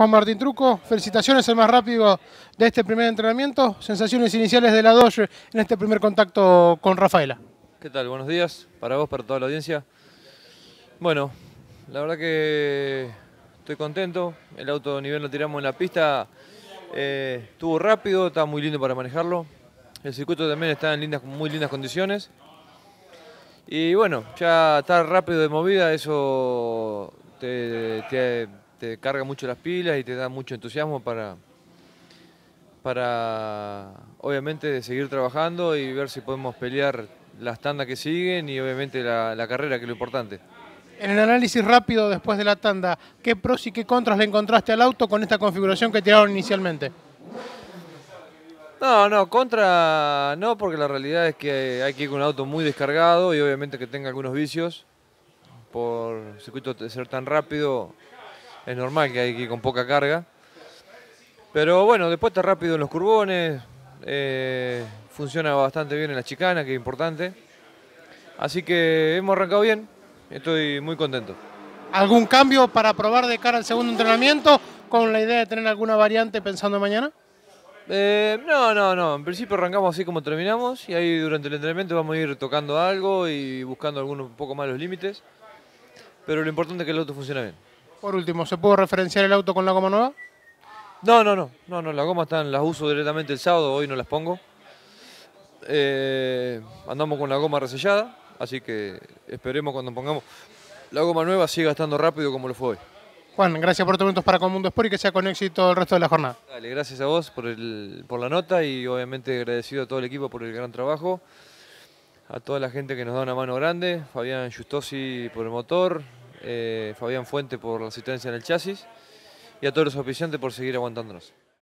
Juan Martín Truco, felicitaciones, el más rápido de este primer entrenamiento. Sensaciones iniciales de la Dodge en este primer contacto con Rafaela. ¿Qué tal? Buenos días para vos, para toda la audiencia. Bueno, la verdad que estoy contento. El auto nivel lo tiramos en la pista. Eh, estuvo rápido, está muy lindo para manejarlo. El circuito también está en lindas, muy lindas condiciones. Y bueno, ya estar rápido de movida, eso te, te carga mucho las pilas y te da mucho entusiasmo para, para obviamente seguir trabajando y ver si podemos pelear las tandas que siguen y obviamente la, carrera, que es lo importante. En el análisis rápido después de la tanda, ¿qué pros y qué contras le encontraste al auto con esta configuración que tiraron inicialmente? No, no, contra no, porque la realidad es que hay que ir con un auto muy descargado y obviamente que tenga algunos vicios. Por circuito de ser tan rápido, es normal que hay que ir con poca carga. Pero bueno, después está rápido en los curbones, eh, funciona bastante bien en la chicana, que es importante. Así que hemos arrancado bien, estoy muy contento. ¿Algún cambio para probar de cara al segundo entrenamiento con la idea de tener alguna variante pensando mañana? Eh, no, no, no. En principio arrancamos así como terminamos y ahí durante el entrenamiento vamos a ir tocando algo y buscando algunos un poco más los límites. Pero lo importante es que el auto funcione bien. Por último, ¿se pudo referenciar el auto con la goma nueva? No, no, no, no, no, las gomas están, las uso directamente el sábado, hoy no las pongo. Eh, andamos con la goma resellada, así que esperemos cuando pongamos la goma nueva siga estando rápido como lo fue hoy. Juan, gracias por tus minutos para Comundo Sport y que sea con éxito el resto de la jornada. Dale, gracias a vos por, el, por la nota y obviamente agradecido a todo el equipo por el gran trabajo, a toda la gente que nos da una mano grande, Fabián Justosi por el motor, eh, Fabián Fuente por la asistencia en el chasis y a todos los oficiantes por seguir aguantándonos.